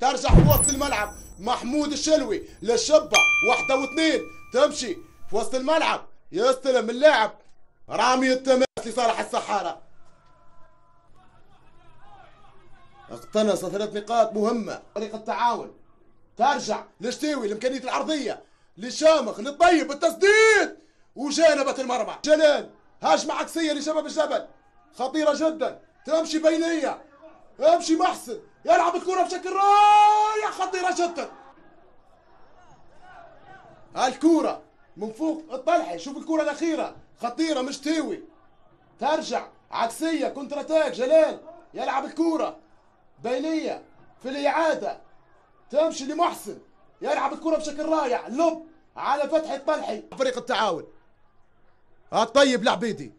ترجع في وسط الملعب. محمود الشلوي للشبة واحدة واثنين تمشي في وسط الملعب. يستلم اللاعب. رامي التماس لصالح السحارة اقتنص ثلاث نقاط مهمة. طريقة التعاون. ترجع لشتيوي لإمكانية العرضية. للشامخ للطيب بالتسديد وجانبت المرمى. جلال هجمة عكسية لشباب الجبل. خطيرة جدا. تمشي بينية. امشي محسن. يلعب الكرة بشكل رائع. خطيرة جدا. الكرة من فوق الطلحة. شوف الكرة الأخيرة. خطيرة مشت. ترجع. عكسية. counter attack جلال. يلعب الكرة. بينية. في الإعادة. تمشي لمحسن. يلعب الكرة بشكل رائع. لعب على فتحي الطلحي فريق التعاون. الطيب لعبيدي.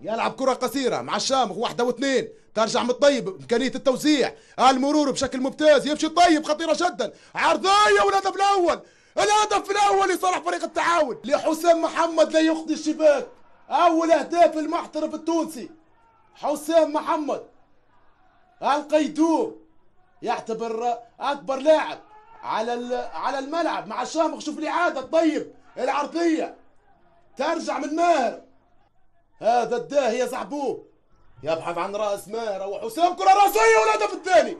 يلعب كرة قصيرة مع الشامخ. واحدة واثنين. ترجع من الطيب إمكانية التوزيع المرور بشكل ممتاز يمشي الطيب خطيرة جدا. عرضية والهدف الأول الهدف الأول لصالح فريق التعاون لحسام محمد لا يخطي الشباك. أول أهداف المحترف التونسي حسام محمد. القيدوم يعتبر أكبر لاعب على على الملعب. مع الشامخ شوف الإعادة الطيب العرضية. ترجع من ماهر. هذا الداهية زعبوب يبحث عن رأس ماهر وحسام كرة رأسية والهدف الثاني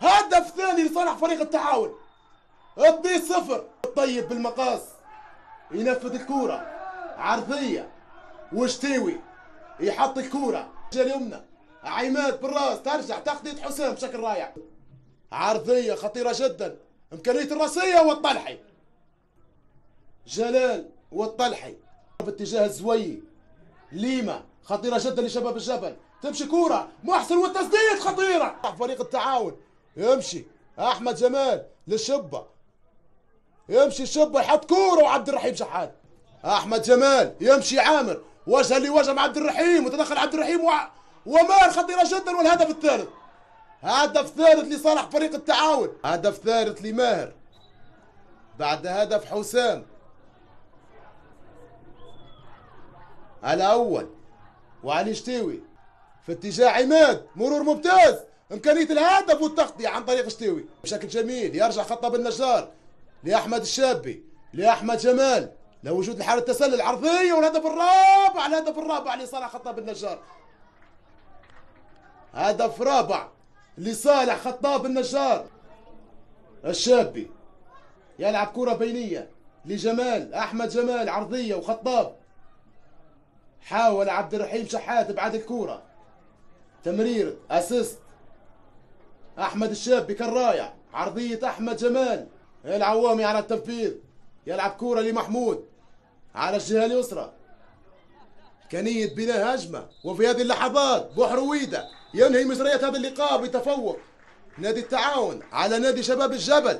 هدف ثاني لصالح فريق التعاون. اثنين صفر. الطيب بالمقاس. ينفذ الكورة. عرضية وشتيوي. يحط الكورة. جا اليمنى عماد بالراس. ترجع تغطية حسام بشكل رائع. عرضية خطيرة جدا. إمكانية الرأسية والطلحي. جلال والطلحي. باتجاه الزوي. ليما. خطيرة جدا لشباب الجبل. تمشي كورة. محسن والتسديد خطيرة. فريق التعاون. يمشي. أحمد جمال للشبة. يمشي الشبة يحط كورة وعبد الرحيم شحات. أحمد جمال يمشي عامر. وجها لوجه مع عبد الرحيم وتدخل عبد الرحيم و... ومار خطيرة جدا. والهدف الثالث. هدف ثالث لصالح فريق التعاون. هدف ثالث لماهر. بعد هدف حسام. الأول. وعلي شتيوي في اتجاه عماد مرور ممتاز. إمكانية الهدف والتغطية عن طريق شتيوي بشكل جميل يرجع خطاب النجار لأحمد الشابي لأحمد جمال. لوجود الحالة التسلل عرضية والهدف الرابع الهدف الرابع لصالح خطاب النجار. هدف رابع لصالح خطاب النجار. الشابي يلعب كرة بينية لجمال أحمد جمال عرضية وخطاب. حاول عبد الرحيم شحات بعد الكورة. تمرير اسيست أحمد الشابي كان رايع عرضية أحمد جمال. العوامي على التنفيذ. يلعب كورة لمحمود. على الجهة اليسرى. كنية بناء هجمة. وفي هذه اللحظات بوحرويدة ينهي مجريات هذا اللقاء بتفوق. نادي التعاون على نادي شباب الجبل.